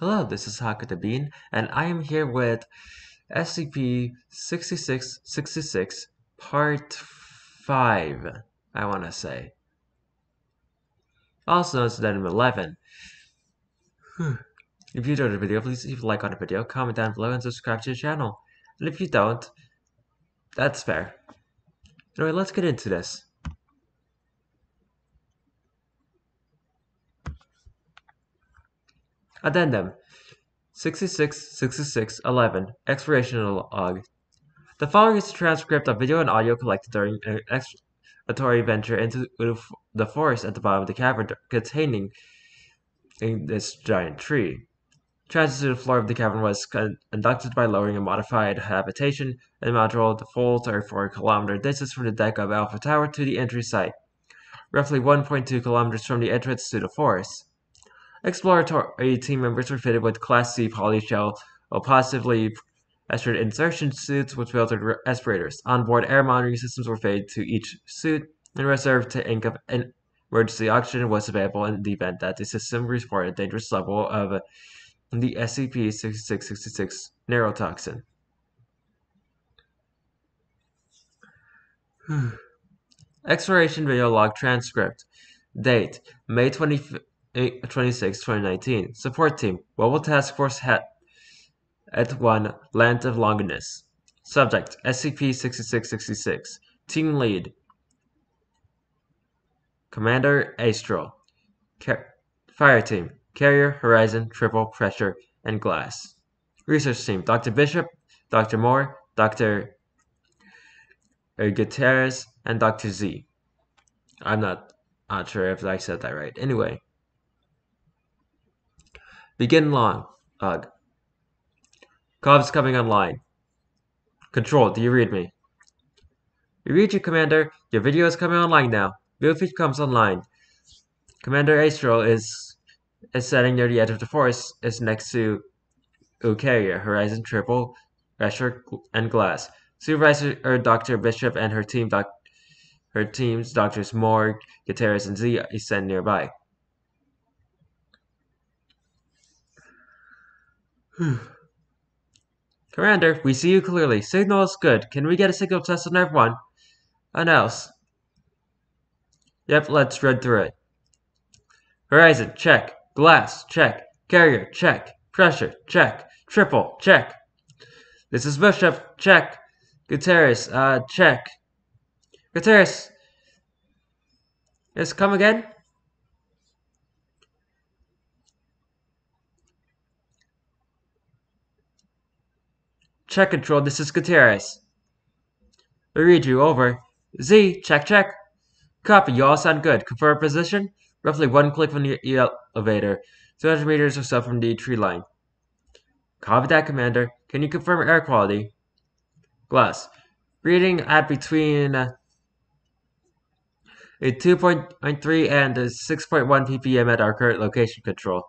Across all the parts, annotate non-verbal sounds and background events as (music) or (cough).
Hello, this is Haku the Bean, and I am here with SCP-6666 Part 5, I want to say. Also known as Addendum 11. if you enjoyed the video, please leave a like on the video, comment down below, and subscribe to the channel. And if you don't, that's fair. Anyway, let's get into this. Addendum 666611 Expiration Log. The following is a transcript of video and audio collected during an exploratory venture into the forest at the bottom of the cavern containing this giant tree. Transit to the floor of the cavern was conducted by lowering a modified habitation and module the full 34 kilometer distance from the deck of Alpha Tower to the entry site, roughly 1.2 kilometers from the entrance to the forest. Exploratory team members were fitted with Class C polyshell or positively pressured insertion suits with filtered respirators. Onboard air monitoring systems were fitted to each suit and reserved to ink up emergency oxygen was available in the event that the system reported a dangerous level of the SCP-6666 neurotoxin. (sighs) Exploration video log transcript. Date May 25th. 26, 2019. Support Team, Mobile Task Force hat at 1, Land of Longinus. Subject, SCP-6666. Team Lead, Commander Astral. Car Fire Team, Carrier, Horizon, Triple, Pressure, and Glass. Research Team, Dr. Bishop, Dr. Moore, Dr. Gutierrez, and Dr. Z. I'm not, not sure if I said that right. Anyway. Begin long. Ugh. Cobb's coming online. Control, do you read me? We read you, Commander. Your video is coming online now. Video comes online. Commander Astral is is sitting near the edge of the forest, is next to Ukaria, Horizon Triple, Pressure, and Glass. Supervisor er, Dr. Bishop and her team doc, her team's doctors Moore, Gutierrez, and Z is sent nearby. Commander, we see you clearly. Signal is good. Can we get a signal test on everyone? And else? Yep, let's read through it. Horizon, check. Glass, check. Carrier, check. Pressure, check. Triple, check. This is Bishop, check. Gutierrez, uh, check. Gutierrez. Yes, come again? Check control, this is Gutierrez. I read you, over. Z, check, check. Copy, you all sound good. Confirm position. Roughly one click from the elevator. 200 meters or so from the tree line. Copy that, Commander. Can you confirm air quality? Glass. Reading at between uh, a 2.3 and a 6.1 ppm at our current location control.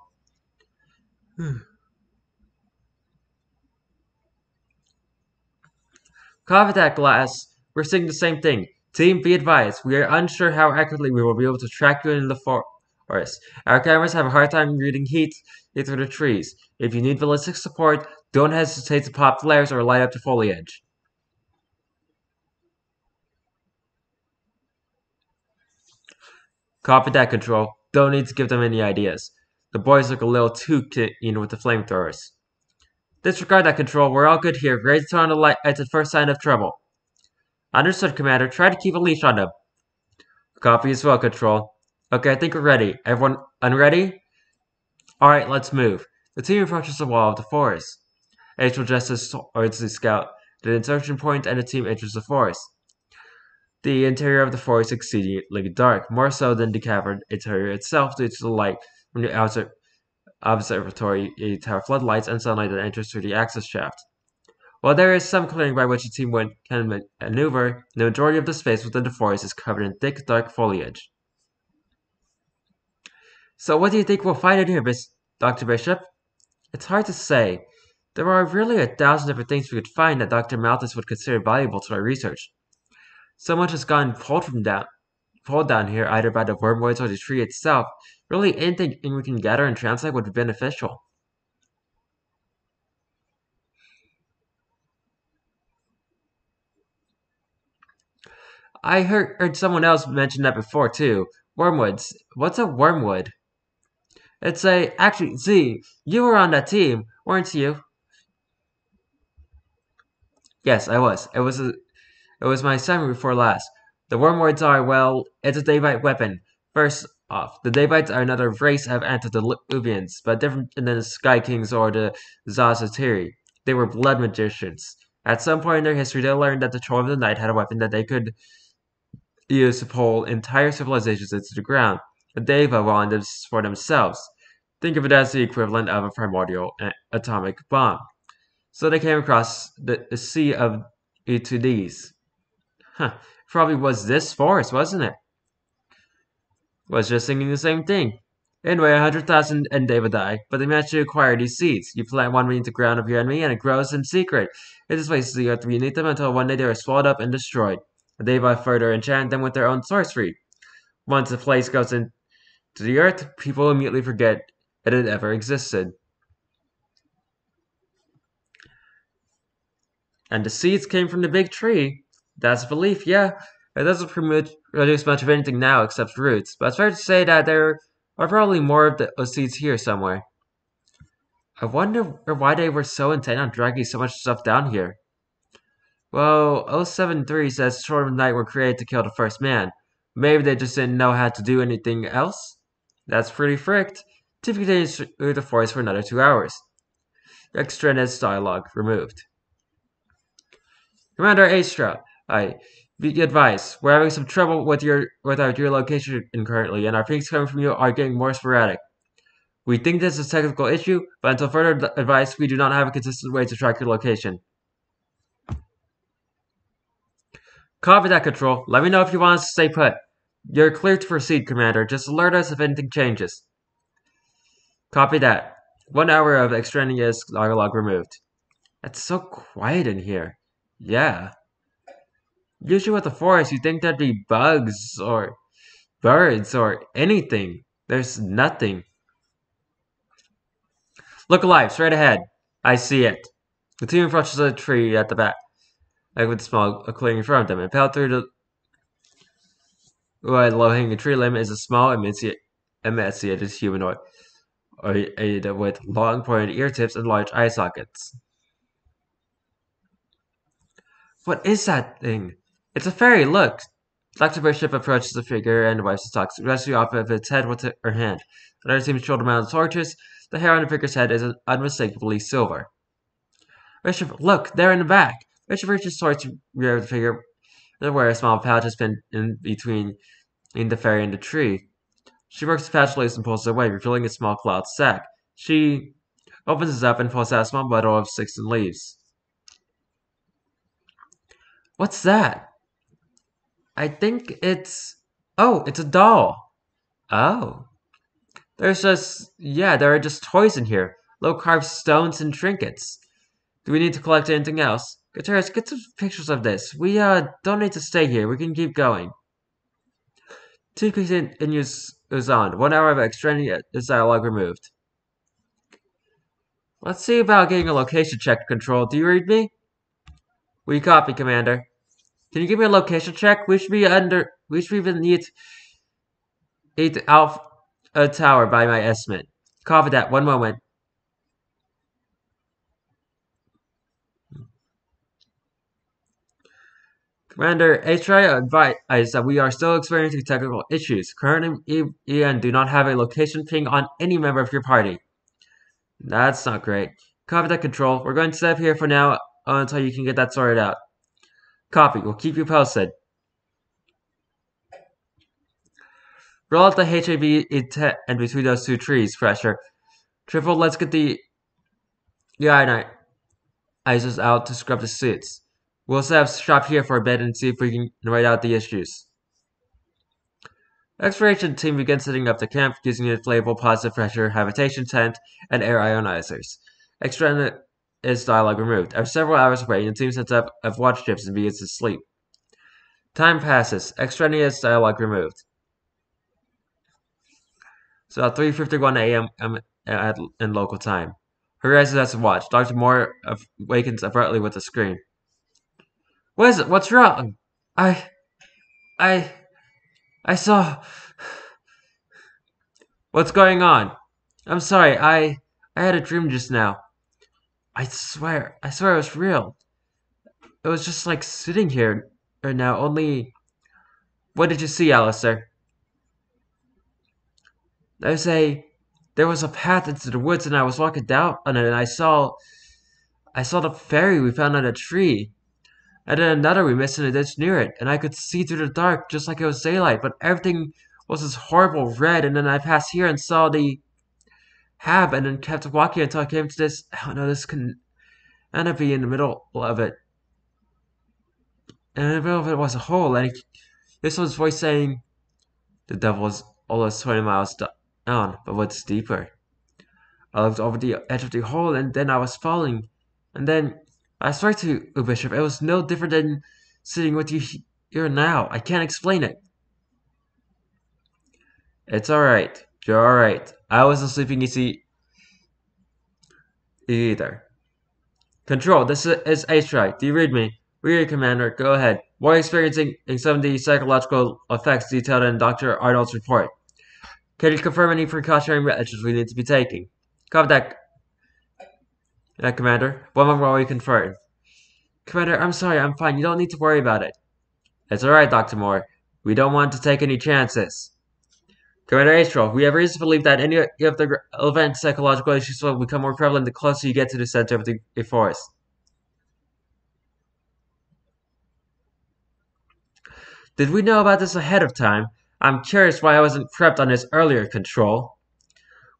Copy that, Glass. We're seeing the same thing. Team, be advised. We are unsure how accurately we will be able to track you in the forest. Our cameras have a hard time reading heat through the trees. If you need ballistic support, don't hesitate to pop flares or light up the foliage. Copy that, Control. Don't need to give them any ideas. The boys look a little too keen with the flamethrowers. Disregard that control. We're all good here. To turn on the light at the first sign of trouble. Understood, Commander. Try to keep a leash on them. Copy as well, Control. Okay, I think we're ready. Everyone unready? Alright, let's move. The team approaches the wall of the forest. Angel Justice towards the scout, the insertion point, and the team enters the forest. The interior of the forest is exceedingly dark, more so than the cavern interior itself due to the light from the outer observatory tower floodlights and sunlight that enters through the access shaft. While there is some clearing by which the team can maneuver, the majority of the space within the forest is covered in thick, dark foliage. So what do you think we'll find in here, Miss Dr. Bishop? It's hard to say. There are really a thousand different things we could find that Dr. Malthus would consider valuable to our research. So much has gone pulled from down, pulled down here either by the wormwood or the tree itself, Really, anything we can gather and translate would be beneficial. I heard, heard someone else mention that before too. Wormwoods. What's a wormwood? It's a actually Z. You were on that team, weren't you? Yes, I was. It was a, it was my summer before last. The wormwoods are well. It's a daylight weapon. First, off, the Daevites are another race of antediluvians, but different than the Sky Kings or the Zazatiri. They were blood magicians. At some point in their history, they learned that the Children of the Night had a weapon that they could use to pull entire civilizations into the ground. The Deva wanted this for themselves. Think of it as the equivalent of a primordial atomic bomb. So they came across the, the Sea of Etudes. Huh, probably was this forest, wasn't it? Was just thinking the same thing. Anyway, 100,000 Endeva die, but they managed to acquire these seeds. You plant one beneath the ground of your enemy, and it grows in secret. It displaces the earth beneath them until one day they are swallowed up and destroyed. They by further enchant them with their own sorcery. Once the place goes into the earth, people immediately forget it ever existed. And the seeds came from the big tree. That's a belief, yeah. It doesn't produce much of anything now except roots, but it's fair to say that there are probably more of the seeds here somewhere. I wonder why they were so intent on dragging so much stuff down here. Well, 073 says Children of Night were created to kill the first man. Maybe they just didn't know how to do anything else? That's pretty fricked. To continue through the forest for another two hours. Extraneous dialogue removed. Commander Astra, I the advice. We're having some trouble with your with our your location currently, and our pings coming from you are getting more sporadic. We think this is a technical issue, but until further advice, we do not have a consistent way to track your location. Copy that, Control. Let me know if you want us to stay put. You're clear to proceed, Commander. Just alert us if anything changes. Copy that. One hour of extraneous dialogue removed. It's so quiet in here. Yeah. Usually with the forest, you think there'd be bugs or birds or anything. There's nothing. Look alive, straight ahead. I see it. The team approaches a tree at the back. I could smell a clearing in front of them. Impelled through the low-hanging tree limb is a small emaciated humanoid with long pointed ear tips and large eye sockets. What is that thing? It's a fairy, look! Dr. Bishop approaches the figure and wipes the socks, rescuing off of its head with her hand. Another seems shoulder mounted torches. The hair on the figure's head is unmistakably silver. Bishop, look, there in the back! Bishop reaches towards the rear of the figure, where a small pouch has been in between in the fairy and the tree. She works the pouch loose and pulls it away, revealing a small cloth sack. She opens it up and pulls out a small bundle of sticks and leaves. What's that? I think it's... Oh, it's a doll. Oh. There's just... Yeah, there are just toys in here. Low carved stones and trinkets. Do we need to collect anything else? Gutierrez, get some pictures of this. We, uh, don't need to stay here. We can keep going. Two continues on. One hour of extraneous dialogue removed. Let's see about getting a location check control. Do you read me? We copy, Commander. Can you give me a location check? We should be under. We should be beneath eight Alpha Tower by my estimate. Cover that. One moment. Commander Atria advised that we are still experiencing technical issues. Current EN do not have a location ping on any member of your party. That's not great. Copy that control. We're going to stay up here for now until you can get that sorted out. Copy. We'll keep you posted. Roll out the HAV and between those two trees, pressure. Triple, let's get the ISOs out to scrub the suits. We'll set up shop here for a bit and see if we can write out the issues. Exploration team begins setting up the camp using inflatable positive pressure habitation tent and air ionizers. Extra is dialogue removed. After several hours of waiting, the team sets up of watch chips and begins to sleep. Time passes. Extraneous dialogue removed. So um, at 3.51 a.m. In local time. Horizon has to watch. Dr. Moore awakens abruptly with a scream. What is it? What's wrong? I... I. I saw. (sighs) What's going on? I'm sorry, I. I had a dream just now. I swear, I swear it was real. It was just like sitting here right now, only. What did you see, Alistair? There's say, There was a path into the woods, and I was walking down on it, and I saw. I saw the fairy we found on a tree. And then another we missed in a ditch near it, and I could see through the dark just like it was daylight, but everything was this horrible red, and then I passed here and saw the hab, and then kept walking until I came to this. I don't know, this can be in the middle of it. And in the middle of it was a hole, and he, this was voice saying, The devil is almost 20 miles down, but what's deeper? I looked over the edge of the hole, and then I was falling. And then, I swear to you, Bishop, it was no different than sitting with you here now. I can't explain it. It's alright. You're alright. I wasn't sleeping easy either. Control, this is A-Strike. Do you read me? Read Commander. Go ahead. We're experiencing some of the psychological effects detailed in Dr. Arnold's report. Can you confirm any precautionary measures we need to be taking? Copy that. Yeah, Commander. One more while we confirm. Commander, I'm sorry, I'm fine. You don't need to worry about it. It's alright, Dr. Moore. We don't want to take any chances. Commander Astral, we have reason to believe that any of the event psychological issues will become more prevalent the closer you get to the center of the forest. Did we know about this ahead of time? I'm curious why I wasn't prepped on this earlier, Control.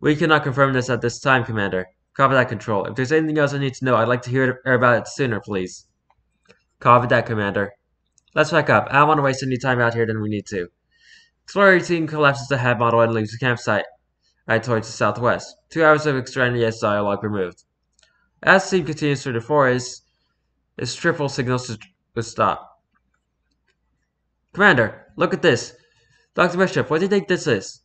We cannot confirm this at this time, Commander. Copy that, Control. If there's anything else I need to know, I'd like to hear about it sooner, please. Copy that, Commander. Let's back up. I don't want to waste any time out here than we need to. Explorer team collapses the head model and leaves the campsite right towards the southwest. Two hours of extraneous dialogue removed. As the team continues through the forest, its triple signals to stop. Commander, look at this. Dr. Bishop, what do you think this is?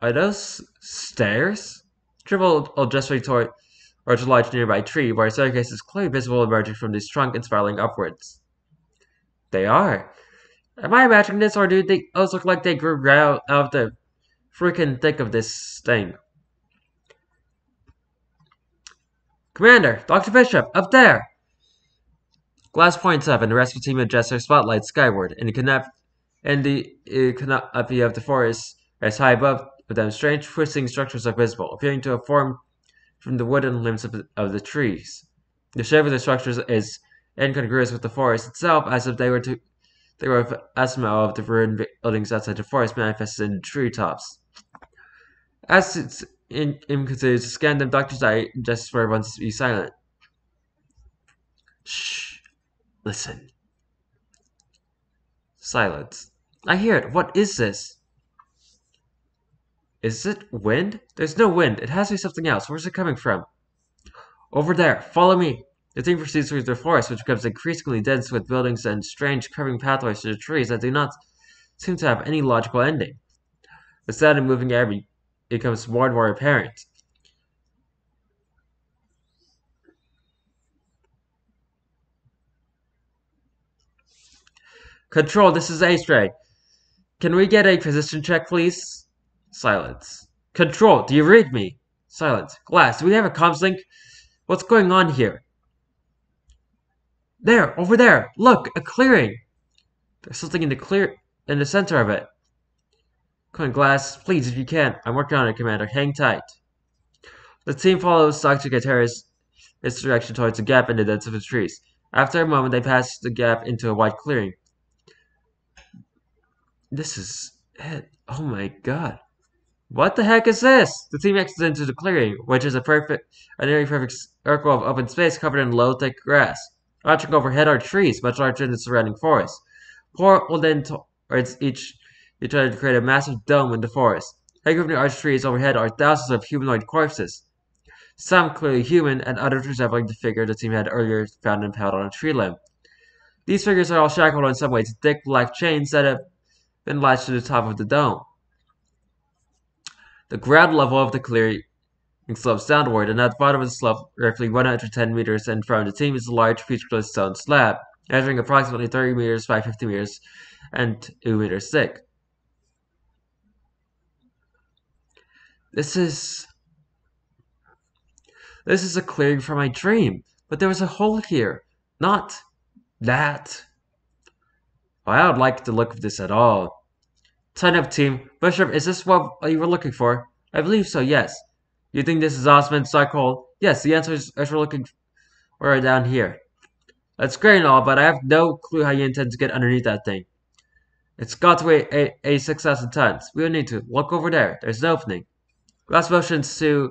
Are those stairs? Triple gesturing toward a large nearby tree, where a staircase is clearly visible emerging from this trunk and spiraling upwards. They are. Am I imagining this, or do they those look like they grew out of the freaking thick of this thing? Commander, Dr. Bishop, up there! Glass points up, and the rescue team adjusts their spotlights skyward, and the canopy and the uh, canopy of the forest as high above them. Strange twisting structures are visible, appearing to have formed from the wooden limbs of, of the trees. The shape of the structures is incongruous with the forest itself, as if they were to the growth asthma of the ruined buildings outside the forest manifested in treetops. As it's in, in continues to scan them, Dr. eye just for everyone to be silent. Shh. Listen. Silence. I hear it. What is this? Is it wind? There's no wind. It has to be something else. Where's it coming from? Over there. Follow me. The team proceeds through the forest, which becomes increasingly dense with buildings and strange curving pathways to the trees that do not seem to have any logical ending. The sound of moving air becomes more and more apparent. Control, this is A-Stray. Can we get a position check, please? Silence. Control, do you read me? Silence. Glass, do we have a comms link? What's going on here? There, over there. Look, a clearing. There's something in the clear in the center of it. Come on, Glass, please, if you can. I'm working on it, Commander. Hang tight. The team follows Dr. Gutierrez its direction towards a gap in the dense of the trees. After a moment, they pass the gap into a wide clearing. This is it. Oh my god. What the heck is this? The team exits into the clearing, which is a perfect, a nearly perfect circle of open space covered in low, thick grass. Arching overhead are trees, much larger than the surrounding forest. Portal then towards each, they try to create a massive dome in the forest. Hanging from the arched trees overhead are thousands of humanoid corpses. Some clearly human, and others resembling the figure the team had earlier found impaled on a tree limb. These figures are all shackled in some way to thick black chains that have been latched to the top of the dome. The ground level of the clearing slopes downward, and at the bottom of the slope, roughly 110 meters in front of the team, is a large featureless stone slab, measuring approximately 30 meters by 50 meters, and 2 meters thick. This is... This is a clearing from my dream, but there was a hole here, not that. Well, I don't like the look of this at all. Sign up, team. Bishop, is this what you were looking for? I believe so, yes. You think this is dark hole? Yes, the answer is, is we're looking for down here. That's great and all, but I have no clue how you intend to get underneath that thing. It's got to weigh a, a 6,000 tons. We don't need to. Look over there. There's an opening. Glass motions to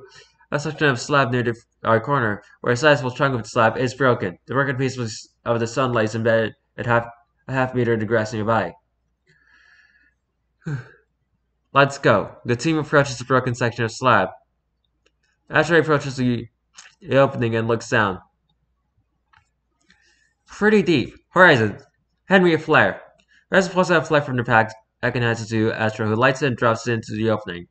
a section of slab near the, our corner, where a sizable chunk of the slab is broken. The broken piece of the sun lies embedded at half a half meter in the grass nearby. (sighs) Let's go. The team approaches the broken section of slab. Ashtray approaches the, opening and looks down. Pretty deep. Horizon. Hand me a flare. Horizon pulls out a flare from the pack and hands it to Astro, who lights it and drops it into the opening.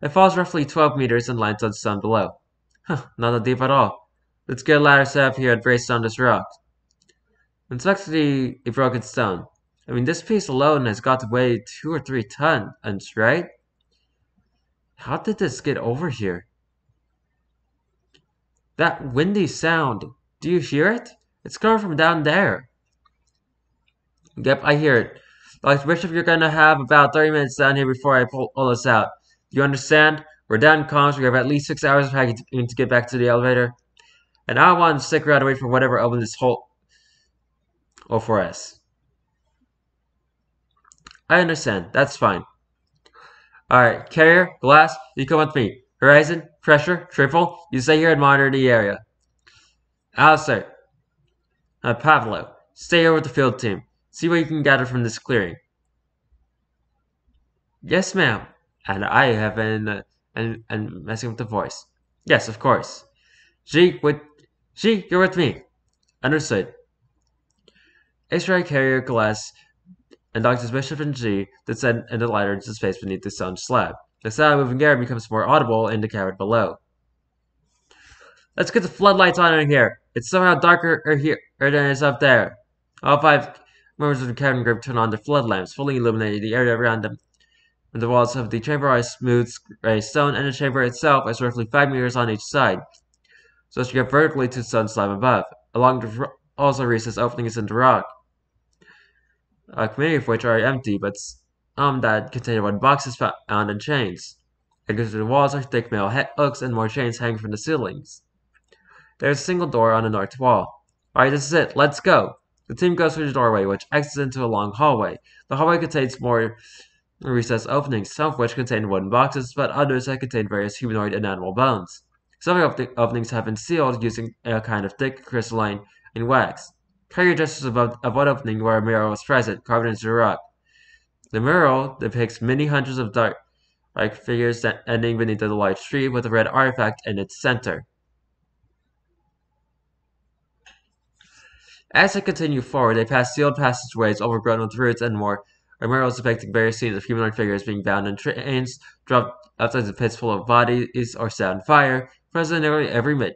It falls roughly 12 meters and lands on the sun below. Huh, not that deep at all. Let's get a ladder set up here and brace on this rock. Inspect the a broken stone. I mean, this piece alone has got to weigh two or three tons, right? How did this get over here? That windy sound, do you hear it? It's coming from down there. Yep, I hear it. Like, Bishop, you're gonna have about 30 minutes down here before I pull, all this out. You understand? We're down in comms. We have at least six hours of hacking to get back to the elevator. And I want to stick around wait for whatever opens this hole. Oh, for us. I understand. That's fine. Alright, Carrier, Glass, you come with me. Horizon, Pressure, Triple, you stay here and monitor the area. Alistair, uh, Pavlo, stay here with the field team. See what you can gather from this clearing. Yes, ma'am. And I have been uh, and and messing with the voice. Yes, of course. She with she, you're with me. Understood. X-ray carrier glass and Doctors Bishop and G descend in the ladder into space beneath the stone slab. The sound of moving air becomes more audible in the cavern below. Let's get the floodlights on in here. It's somehow darker here than it is up there. All five members of the cavern group turn on their flood lamps, fully illuminating the area around them. And the walls of the chamber are smooth gray stone, and the chamber itself is roughly five meters on each side, so as to get vertically to the stone slab above. Along the also recessed openings in the rock uh, many of which are empty, but some that contain wooden boxes found in chains. Against the walls are thick metal hooks and more chains hanging from the ceilings. There's a single door on the north wall. Alright, this is it. Let's go. The team goes through the doorway, which exits into a long hallway. The hallway contains more recessed openings, some of which contain wooden boxes, but others that contain various humanoid and animal bones. Some of the openings have been sealed using a kind of thick crystalline and wax. Carrier gestures a one opening where a mural was present, carved into the rock. The mural depicts many hundreds of dark like figures ending beneath the large tree with a red artifact in its center. As they continue forward, they pass sealed passageways overgrown with roots and more, are murals depicting various scenes of humanoid figures being bound in chains, dropped outside the pits full of bodies or set on fire. Present nearly every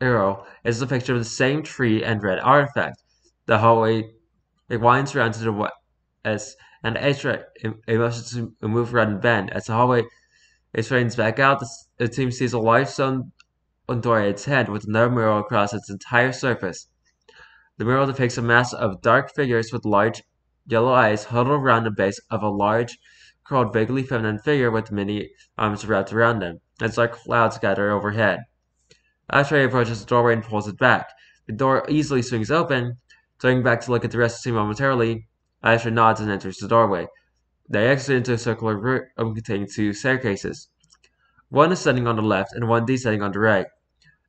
arrow is a picture of the same tree and red artifact. The hallway it winds around to the west, and Ezra motions to move around and bend. As the hallway it straightens back out, the, the team sees a large stone door at its head with another mural across its entire surface. The mural depicts a mass of dark figures with large yellow eyes huddled around the base of a large, curled, vaguely feminine figure with many arms wrapped around them, as dark clouds gather overhead. Ashtray approaches the doorway and pulls it back. The door easily swings open. Turning back to look at the rest of the team momentarily, Ashtray nods and enters the doorway. They exit into a circular room containing two staircases. One ascending on the left and one descending on the right.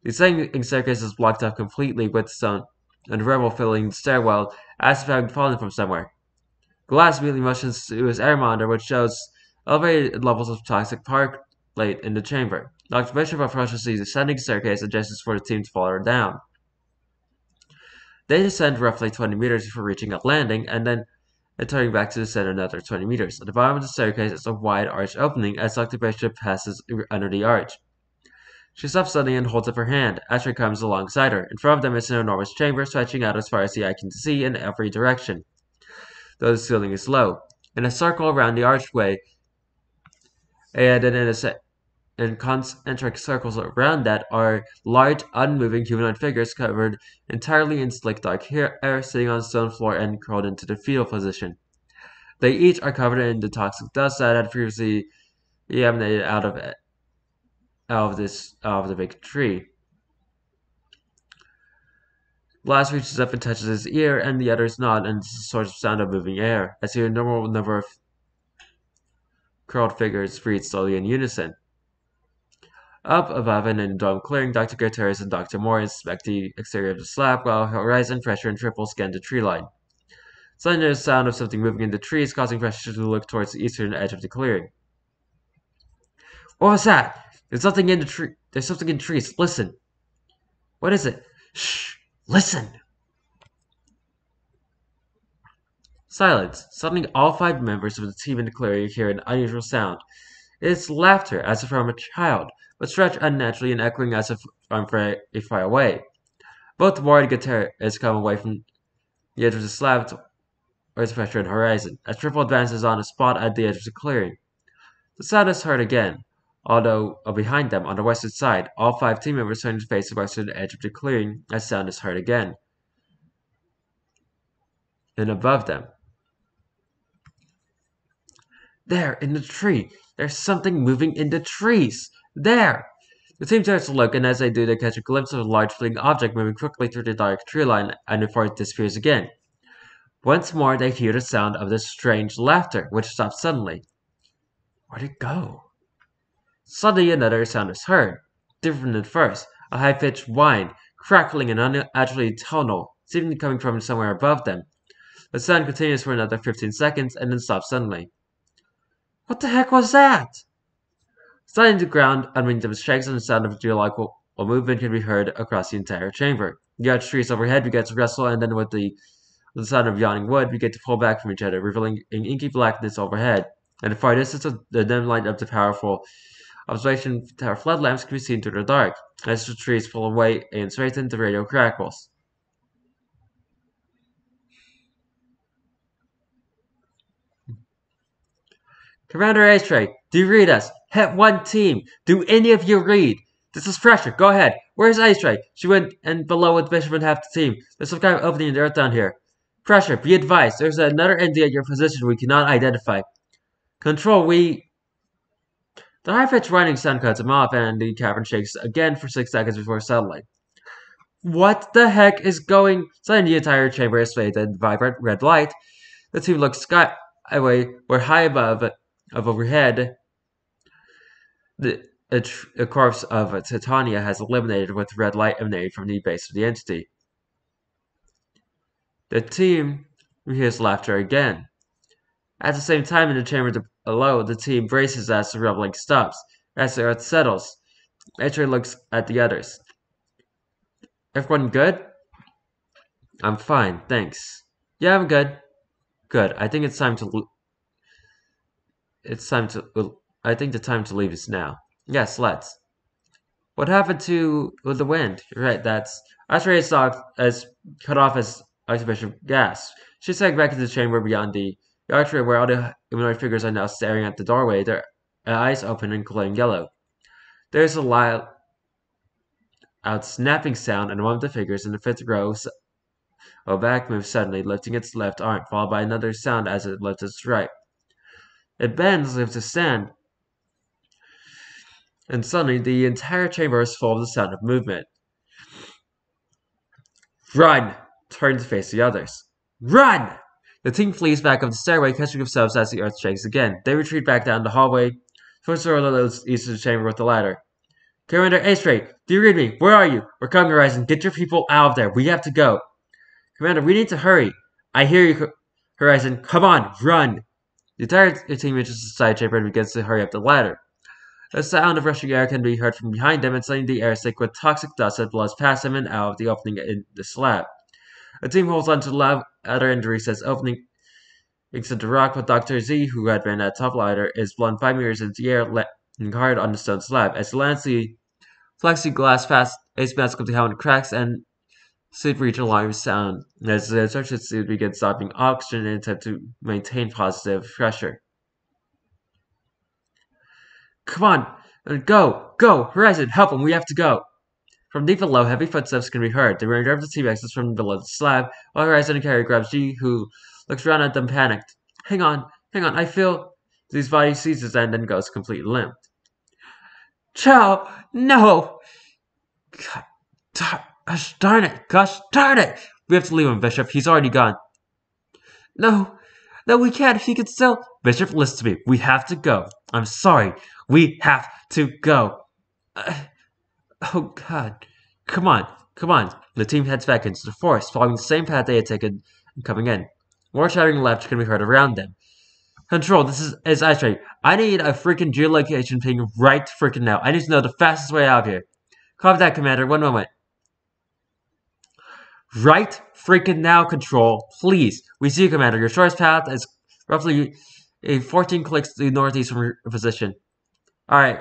The ascending staircase is blocked off completely with stone, and rubble filling the stairwell as if having fallen from somewhere. Glass immediately motions to his air monitor, which shows elevated levels of toxic percolate in the chamber. Dr. Bishop approaches the descending staircase and gestures for the team to follow her down. They descend roughly 20 meters before reaching a landing, and then turning back to descend another 20 meters. At the bottom of the staircase is a wide arch opening as Dr. Bishop passes under the arch. She stops suddenly and holds up her hand. Asher comes alongside her. In front of them is an enormous chamber stretching out as far as the eye can see in every direction. though the ceiling is low. In a circle around the archway, and in a in concentric circles around that are large, unmoving humanoid figures covered entirely in slick dark hair, sitting on the stone floor and curled into the fetal position. They each are covered in the toxic dust that had previously emanated out of it, out of this out of the big tree. Glass reaches up and touches his ear, and the others nod, and it's a source of sound of moving air. As a normal number of curled figures breathe slowly in unison. Up above and in the dome clearing, Dr. Gutierrez and Dr. Moore inspect the exterior of the slab while Horizon, Pressure, and Triple scan the tree line. Suddenly a sound of something moving in the trees, causing Pressure to look towards the eastern edge of the clearing. What was that? There's something in the tree. There's something in the trees. Listen. What is it? Shh. Listen. Silence. Suddenly, all five members of the team in the clearing hear an unusual sound. It's laughter, as if from a child, but stretched unnaturally and echoing as if from far, far away. Both and Gutierrez come away from the edge of the slab towards pressure and horizon, as Triple advances on a spot at the edge of the clearing. The sound is heard again, although behind them, on the western side, all five team members turn to face the western edge of the clearing as sound is heard again. And above them. There, in the tree, there's something moving in the trees. There! The team turns to look, and as they do, they catch a glimpse of a large fleeting object moving quickly through the dark tree line, and before it disappears again. Once more, they hear the sound of this strange laughter, which stops suddenly. Where'd it go? Suddenly another sound is heard, different than first, a high-pitched whine, crackling and unnaturally tonal, seemingly coming from somewhere above them. The sound continues for another 15 seconds and then stops suddenly. What the heck was that? Suddenly the ground underneath them shakes and the sound of geological movement can be heard across the entire chamber. The arched trees overhead begin to wrestle and then with the, with the sound of yawning wood begin to pull back from each other, revealing an inky blackness overhead. And the far distance of the dim light of the powerful observation tower flood lamps can be seen through the dark. As the trees fall away and straighten, the radio crackles. Commander Astray, do you read us? Het one team. Do any of you read? This is pressure. Go ahead. Where's Astray? She went and below with Bishop and half the team. There's some kind of opening in the earth down here. Pressure, be advised. There's another entity at your position we cannot identify. Control, we... The high-pitched whining sound cuts him off, and the cavern shakes again for six seconds before settling. What the heck is going... Suddenly the entire chamber is bathed in vibrant red light. The team looks skyway, where high above of overhead, the a, a corpse of a Titania has eliminated with red light emanating from the base of the entity. The team hears laughter again. At the same time, in the chamber below, the team braces as the reveling stops. As the earth settles, Nature looks at the others. Everyone good? I'm fine, thanks. Yeah, I'm good. Good. I think it's time to it's time to. I think the time to leave is now. Yes, let's. What happened to with the wind? Right, that's Astray saw as cut off as Archbishop gas. She sank back into the chamber beyond the archway where all the humanoid figures are now staring at the doorway, their eyes open and glowing yellow. There's a loud out snapping sound, and one of the figures in the fifth row oh, back moves suddenly, lifting its left arm, followed by another sound as it lifts its right. It bends as if to stand. And suddenly, the entire chamber is full of the sound of movement. Run! Turn to face the others. Run! The team flees back up the stairway, catching themselves as the earth shakes again. They retreat back down the hallway, the door that east of the chamber with the ladder. Commander Astray, do you read me? Where are you? We're coming, Horizon. Get your people out of there. We have to go. Commander, we need to hurry. I hear you, Horizon. Come on, run. The entire team reaches the side chamber and begins to hurry up the ladder. A sound of rushing air can be heard from behind them, and suddenly the air is thick with toxic dust that blows past them and out of the opening in the slab. The team holds onto the ladder and recess opening into the rock, but Dr. Z, who had been at top ladder, is blown five meters into the air, landing hard on the stone slab. As he lands, the plexiglass fast face mask of the helmet cracks, and Sleep reach alarm sound as the instruction suit begins stopping oxygen in attempt to maintain positive pressure. Come on, uh, go, go, Horizon, help him, we have to go. From deep below, heavy footsteps can be heard. The remainder of the team exits from below the slab, while Horizon and Carrie grabs G, who looks around at them panicked. Hang on, hang on, I feel... Z's body seizes and then goes completely limp. Chow, no! God, gosh darn it, gosh darn it! We have to leave him, Bishop. He's already gone. No, no, we can't. He can still... Bishop, listen to me. We have to go. I'm sorry. We have to go. Uh, oh, God. Come on. Come on. The team heads back into the forest, following the same path they had taken and coming in. More shouting left can be heard around them. Control, this is, is Ashtray. I need a freaking geolocation ping right freaking now. I need to know the fastest way out of here. Copy that, Commander. One moment. Right freaking now, Control. Please. We see you, Commander. Your shortest path is roughly a 14 clicks to the northeast from your position. Alright.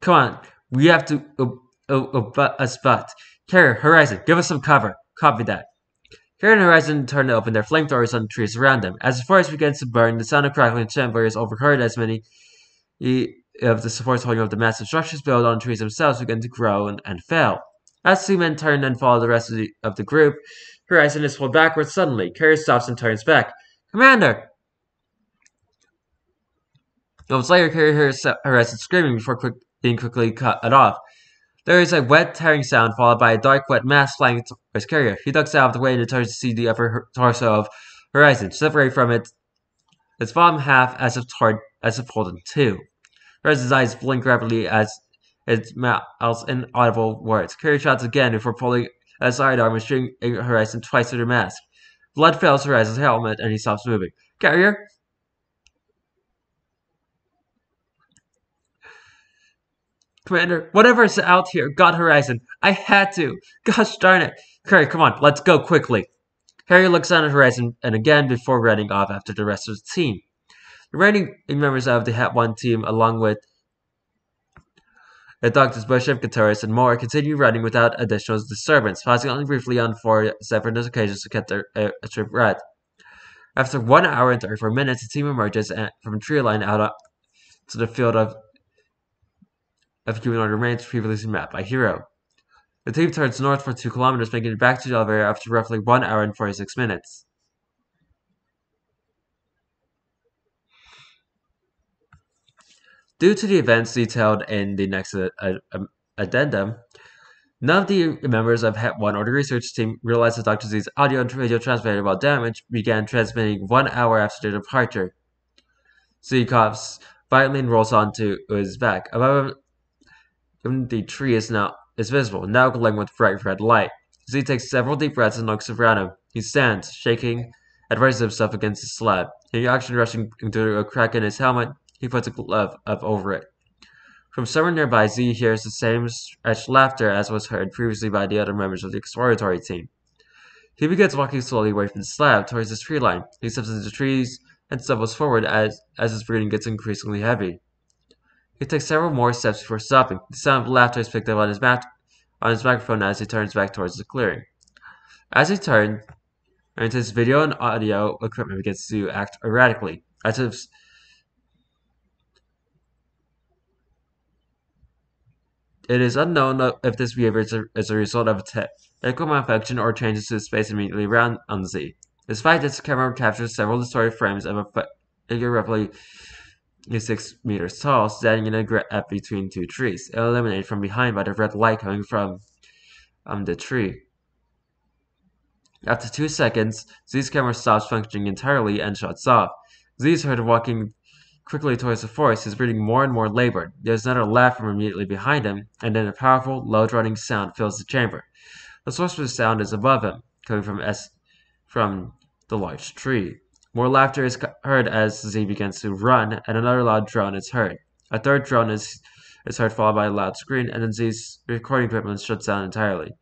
Come on. We have to uh, uh, us. Carrier, Horizon, give us some cover. Copy that. Carrier and Horizon turn to open their flamethrowers on the trees around them. As the forest begins to burn, the sound of crackling chamber is overheard as many of the supports holding up the massive structures built on trees themselves begin to grow and, and fail. As two men turn and follow the rest of the, of the group, Horizon is pulled backwards suddenly. Carrier stops and turns back. Commander! Moments later, Carrier hears Horizon screaming before quick, being quickly cut off. There is a wet, tearing sound followed by a dark, wet mass flying towards Carrier. He ducks out of the way and turns to see the upper torso of Horizon, separate from it, its bottom half as if torn, as if pulled in two. Horizon's eyes blink rapidly as it mouths inaudible words. Carrier shots again before pulling a sidearm and shooting Horizon twice through the mask. Blood fills Horizon's helmet and he stops moving. Carrier, Commander, whatever's out here, God Horizon, I had to. Gosh darn it. Harry, come on, let's go quickly. Harry looks down at Horizon and again before running off after the rest of the team. The remaining members of the Het 1 team, along with the Doctors Bush Bishop, Gutierrez, and more, continue running without additional disturbance, pausing only briefly on four separate occasions to catch their uh, trip breath. After one hour and 34 minutes, the team emerges from a tree line out to the field of of humanoid remains previously mapped by Hero. The team turns north for 2 kilometers, making it back to the elevator after roughly 1 hour and 46 minutes. Due to the events detailed in the next uh, uh, addendum, none of the members of Het 1 or the research team realized that Dr. Z's audio and video transmitter while damaged began transmitting one hour after their departure. Zikov's violently rolls onto his back. Above him, the tree is now is visible, now glowing with bright red light. Z takes several deep breaths and looks around him. He stands, shaking, advises himself against the slab. In action rushing into a crack in his helmet, he puts a glove up over it. From somewhere nearby, Z hears the same stretched laughter as was heard previously by the other members of the exploratory team. He begins walking slowly away from the slab towards the tree line. He steps into the trees and stumbles forward as, as his breathing gets increasingly heavy. He takes several more steps before stopping. The sound of laughter is picked up on his, on his microphone as he turns back towards the clearing. As he turns, his video and audio equipment begins to act erratically, as if It is unknown if this behavior is a, is a result of a technical malfunction or changes to the space immediately around Z. Despite this, the camera captures several distorted frames of a figure roughly 6 meters tall, standing in a gap between two trees, illuminated from behind by the red light coming from um, the tree. After two seconds, Z's camera stops functioning entirely and shuts off. Z is heard walking quickly towards the forest, his breathing more and more labored. There's another laugh from immediately behind him, and then a powerful, low-droning sound fills the chamber. The source of the sound is above him, coming from S from the large tree. More laughter is heard as Z begins to run, and another loud drone is heard. A third drone is, is heard, followed by a loud scream, and then Z's recording equipment shuts down entirely.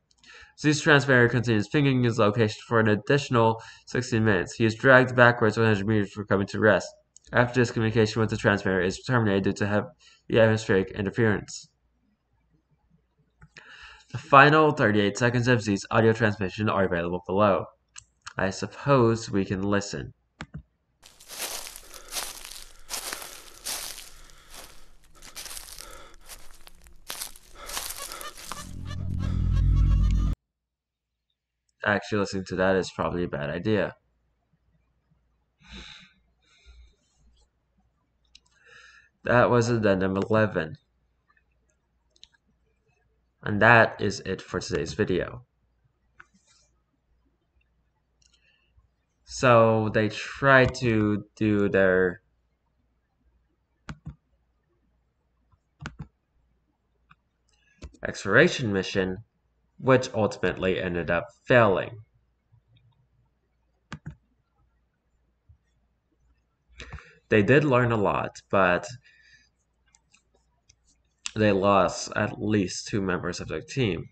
Z's transmitter continues pinging his location for an additional 16 minutes. He is dragged backwards 100 meters before coming to rest. After this, communication with the transmitter is terminated due to heavy atmospheric interference. The final 38 seconds of Z's audio transmission are available below. I suppose we can listen. Actually, listening to that is probably a bad idea. That was addendum 11. And that is it for today's video. So they tried to do their exploration mission, which ultimately ended up failing. They did learn a lot, but they lost at least two members of their team.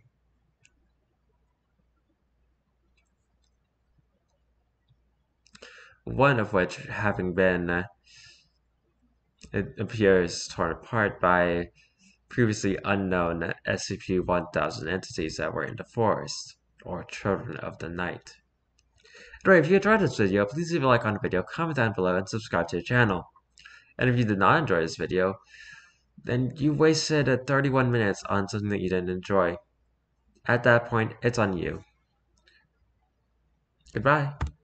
One of which having been, uh, it appears, torn apart by previously unknown SCP-1000 entities that were in the forest, or Children of the Night. Anyway, if you enjoyed this video, please leave a like on the video, comment down below, and subscribe to the channel. And if you did not enjoy this video, then you wasted uh, 31 minutes on something that you didn't enjoy. At that point, it's on you. Goodbye.